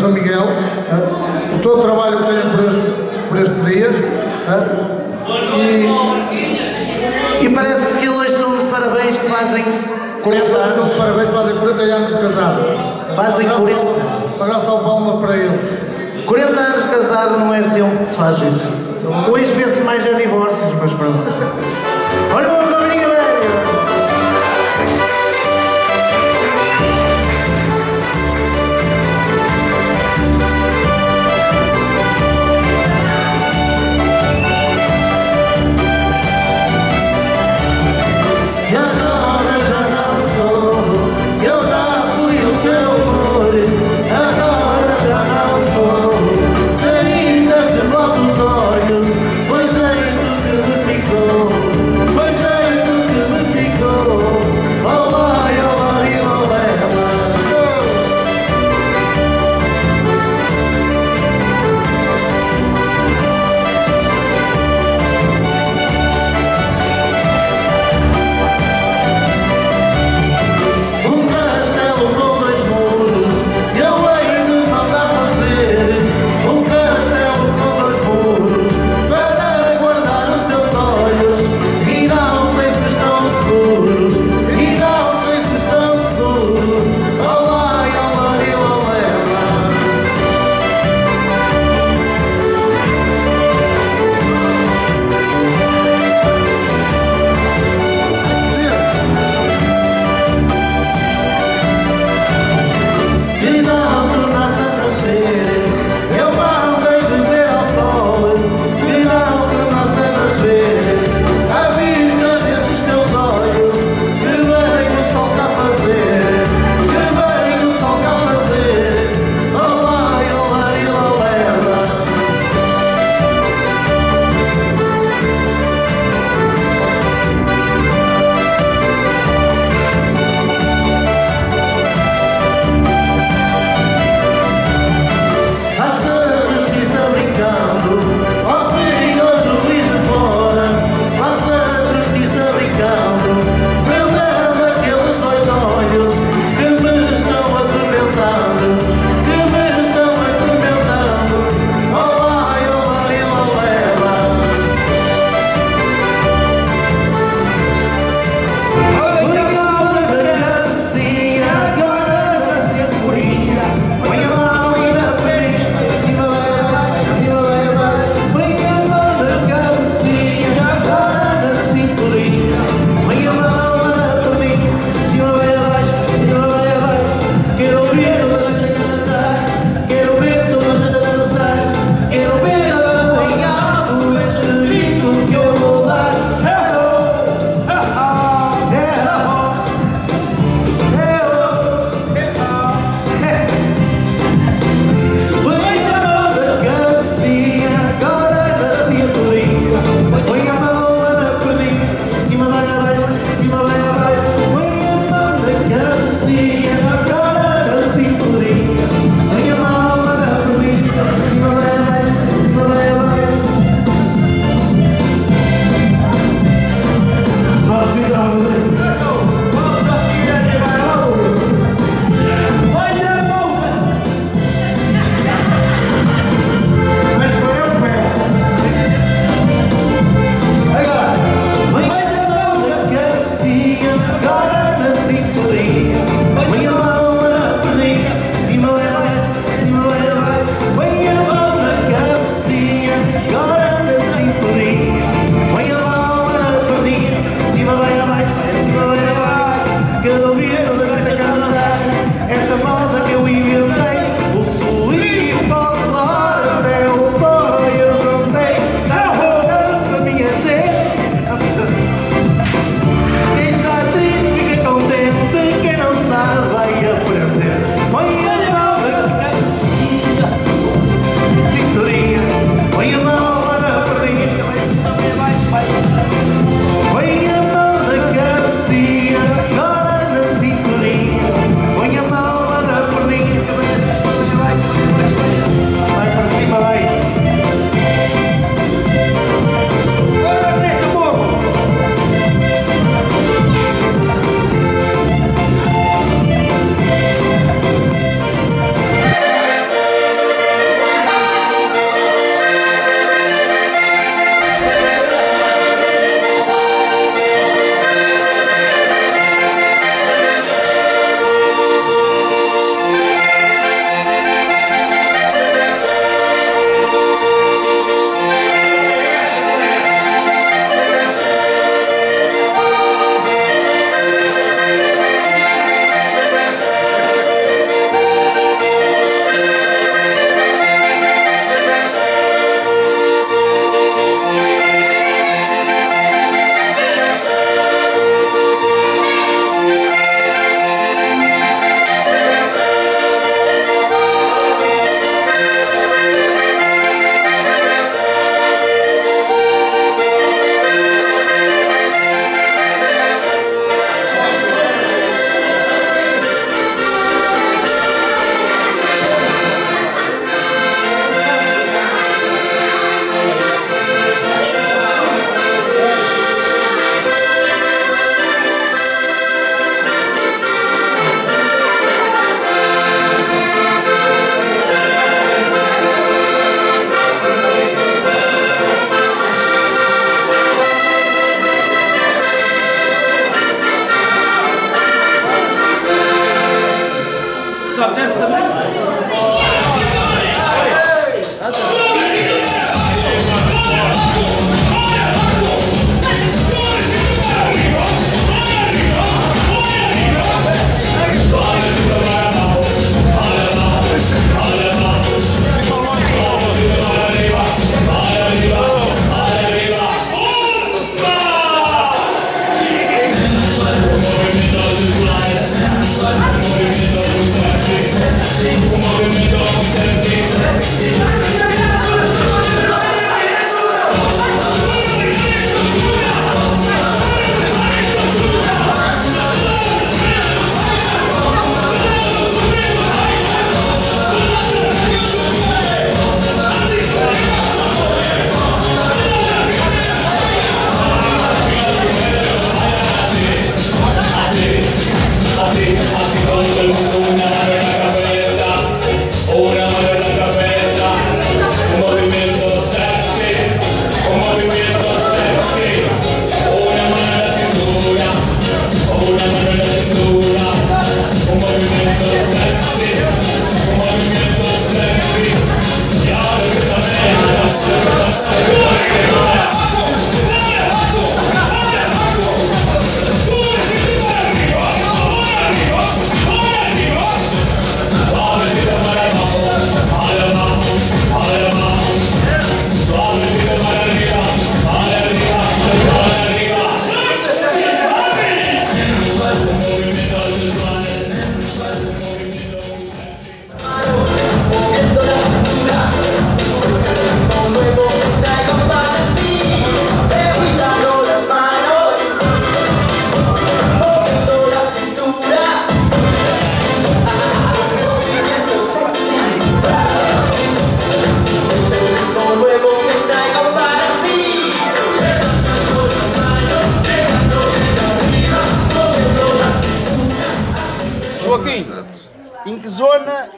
São Miguel eh, por todo o trabalho que tenho por, este- por estes dias. eh, E E parece que hoje são de parabéns que fazem 40 Então, anos. parabéns, fazem 40 anos de casado. Fazem Uma 40. salva- Uma grande salva de palmas para eles. 40 anos de casado não é sempre que se faz isso. Hoje vê-se mais a divórcios, mas pronto.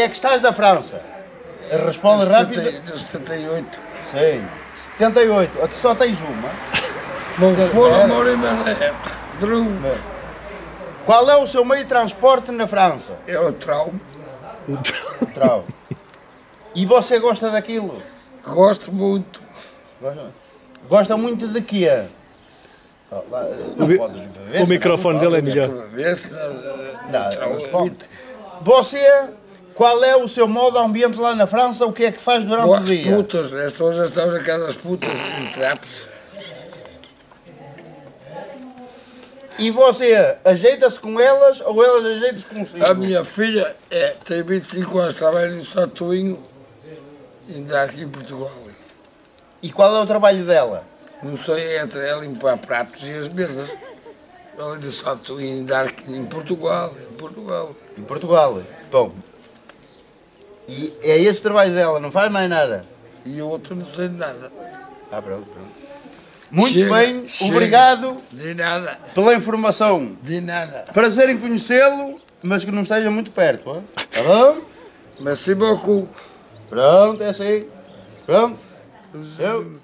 É que estás da França? Responde rápido. 70 78. Sim. 78. Aqui só tens uma. Não for Era. a Mauro Mané. Drum. Qual é o seu meio de transporte na França? É o trauma. Trau. E você gosta daquilo? Gosto muito. Gosta, gosta muito de quê? Lá, não beber, O microfone dele é melhor. Se. Não, responde. Você, qual é o seu modo ambiente lá na França? O que é que faz durante o Gosto de dia? putas. Esta hoje estava na casa das putas. Em trapos. E você ajeita-se com elas ou elas ajeitam-se consigo? A minha filha é, tem 25 anos, trabalha no Santoinho, ainda aqui em Portugal. E qual é o trabalho dela? Não sei, é é limpar pratos e as mesas. Ela do Santoinho, ainda aqui em Portugal, em Portugal. Em Portugal. Bom. E é esse trabalho dela, não faz mais nada? E a outra não sei de nada. Ah, pronto, pronto. Muito Chega, bem, chega. obrigado De nada, pela informação. de nada. Prazer em conhecê-lo, mas que não esteja muito perto, hein? tá bom? Merci beaucoup. Pronto, é assim. Pronto. Eu.